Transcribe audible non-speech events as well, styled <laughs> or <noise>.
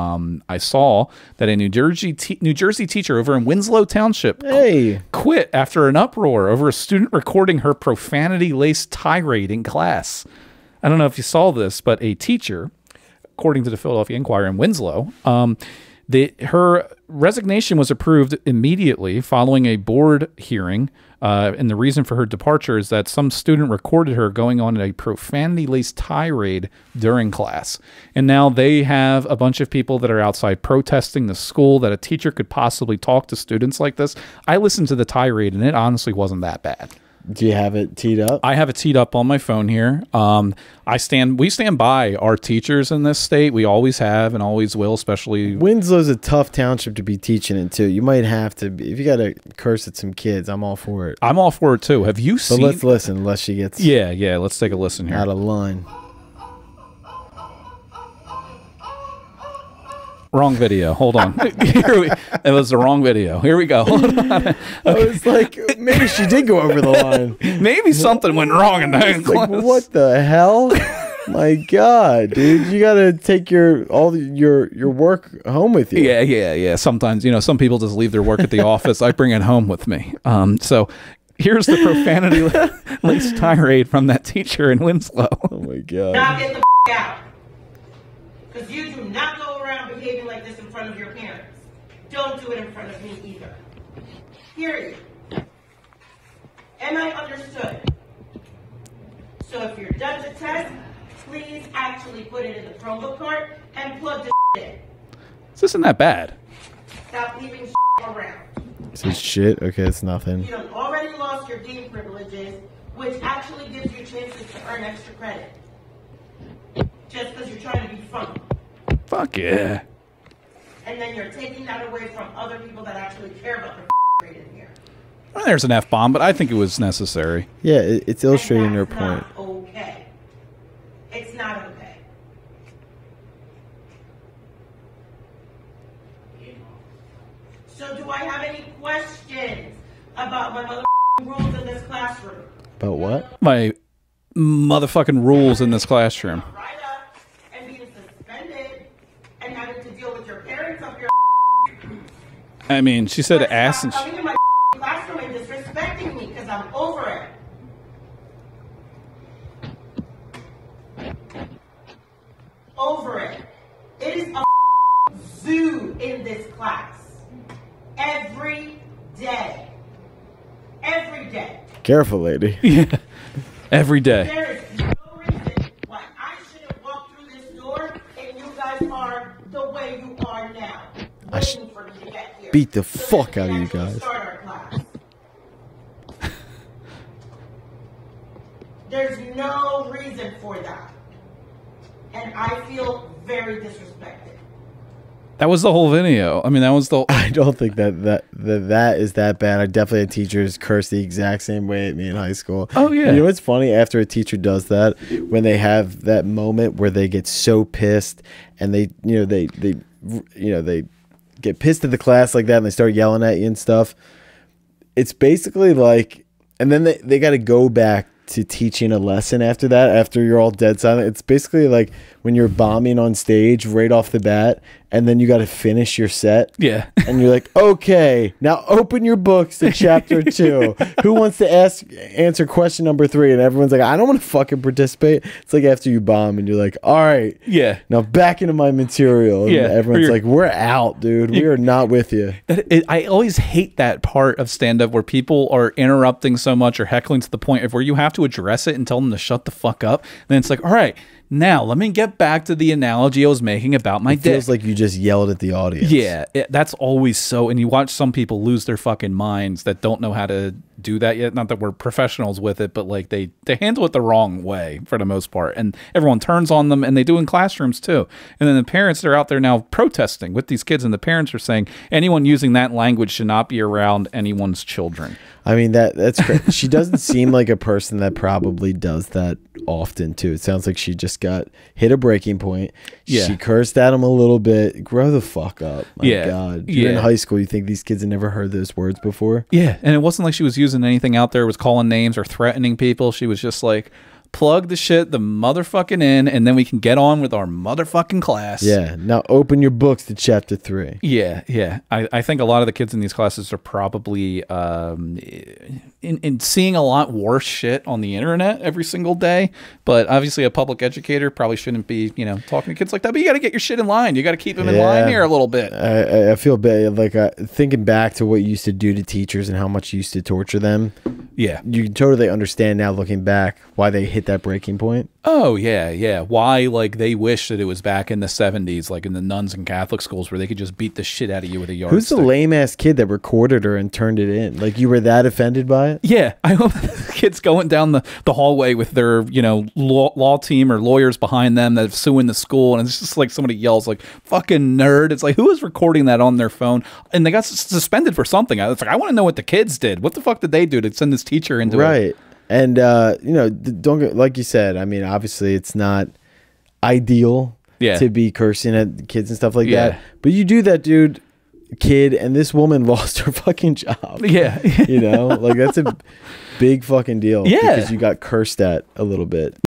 Um, I saw that a New Jersey New Jersey teacher over in Winslow Township Hey, quit after an uproar over a student recording her profanity laced tirade in class. I don't know if you saw this, but a teacher, according to the Philadelphia Inquirer in Winslow, um, the, her resignation was approved immediately following a board hearing. Uh, and the reason for her departure is that some student recorded her going on a profanity laced tirade during class. And now they have a bunch of people that are outside protesting the school that a teacher could possibly talk to students like this. I listened to the tirade and it honestly wasn't that bad. Do you have it teed up? I have it teed up on my phone here. Um, I stand, we stand by our teachers in this state. We always have and always will, especially Winslow's a tough township to be teaching in too. You might have to be, if you got to curse at some kids. I'm all for it. I'm all for it too. Have you But seen? let's listen, unless she gets yeah, yeah. Let's take a listen here. out of line. Wrong video. Hold on. <laughs> Here we, it was the wrong video. Here we go. <laughs> Hold on. I was like, maybe she did go over the line. <laughs> Maybe something went wrong in that Like, what the hell? My God, dude, you gotta take your all your your work home with you. Yeah, yeah, yeah. Sometimes, you know, some people just leave their work at the office. I bring it home with me. Um, so here's the profanity laced tirade from that teacher in Winslow. Oh my God. Now get the f- out. Because you do not go around behaving like this in front of your parents. Don't do it in front of me either. Period. Am I understood? So if you're done to test, please actually put it in the Chromebook cart and plug the <laughs> in. This isn't that bad. Stop leaving <laughs> around. This is shit. Okay, it's nothing. You done already lost your dean privileges, which actually gives you chances to earn extra credit. Just because you're trying to be funny. Fuck yeah. And then you're taking that away from other people that actually care about the grade in here. Well, there's an F bomb, but I think it was necessary. Yeah, it, it's illustrating And your that's point. Not okay. It's not okay. So do I have any questions about my mother rules in this classroom? About what? My motherfucking rules in this classroom. Right up and being suspended and having to deal with your parents up your I mean, she said But ass and sh- coming in my <laughs> classroom and disrespecting me because I'm over it. Over it. It is a <laughs> zoo in this class. Every day. Every day. Careful, lady. <laughs> every day. There is no reason why I shouldn't walk through this door and you guys are the way you are now. I sh- Waiting for me to get here. beat the fuck out of you guys. Start our class. There's no reason for that. And I feel very disrespected. That was the whole video. I mean, that was the. <laughs> I don't think that that, that that is that bad. I definitely had teachers curse the exact same way at me in high school. Oh, yeah. And you know what's funny? After a teacher does that, when they have that moment where they get so pissed and they, you know, they they, you know, they get pissed at the class like that and they start yelling at you and stuff. It's basically like, and then they they got to go back to teaching a lesson after that. After you're all dead silent, it's basically like when you're bombing on stage right off the bat, and then you got to finish your set Yeah. <laughs> and you're like, okay, now open your books to chapter <laughs> two. Who wants to ask answer question number three? And everyone's like, I don't want to fucking participate. It's like after you bomb and you're like, all right, Yeah. now back into my material. And Yeah, everyone's like, we're out, dude. We are not with you. That- it, I always hate that part of stand up where people are interrupting so much or heckling to the point of where you have to address it and tell them to shut the fuck up. then it's like, all right, now let me get back to the analogy I was making about my It dick. feels like you just yelled at the audience. Yeah, it, that's always so. And you watch some people lose their fucking minds that don't know how to do that yet. Not that we're professionals with it, but like they they handle it the wrong way for the most part, and everyone turns on them, and they do in classrooms too. And then the parents are out there now protesting with these kids, and the parents are saying anyone using that language should not be around anyone's children. I mean that that's she doesn't seem like a person that probably does that often too. It sounds like she just got hit a breaking point. Yeah. She cursed at him a little bit. Grow the fuck up. My Yeah. God. You're in high school. You think these kids have never heard those words before? Yeah, and it wasn't like she was using anything out there, was calling names or threatening people. She was just like, plug the shit the motherfucking in, and then we can get on with our motherfucking class. Yeah. Now open your books to chapter three. Yeah, yeah. I, I think a lot of the kids in these classes are probably um, in, in seeing a lot worse shit on the internet every single day. But obviously, a public educator probably shouldn't be, you know, talking to kids like that. But you got to get your shit in line. You got to keep them in line here a little bit. I, I- I feel bad. Like uh, thinking back to what you used to do to teachers and how much you used to torture them. Yeah. You can totally understand now, looking back, why they hit that breaking point. Oh yeah, yeah. Why like they wish that it was back in the seventies, like in the nuns and Catholic schools, where they could just beat the shit out of you with a yardstick. Who's the lame ass kid that recorded her and turned it in? Like you were that offended by it? Yeah, <laughs> I hope the kids going down the, the hallway with their you know law, law team or lawyers behind them that's suing the school, and it's just like somebody yells like "fucking nerd." It's like who is recording that on their phone? And they got suspended for something. It's like I want to know what the kids did. What the fuck did they do to send this teacher into a- Right. And uh, you know, don't get like you said. I mean, obviously, it's not ideal Yeah. to be cursing at kids and stuff like Yeah. that. But you do that, dude, kid, and this woman <laughs> lost her fucking job. <laughs> Yeah. You know, like that's a big fucking deal. <laughs> Yeah. because you got cursed at a little bit.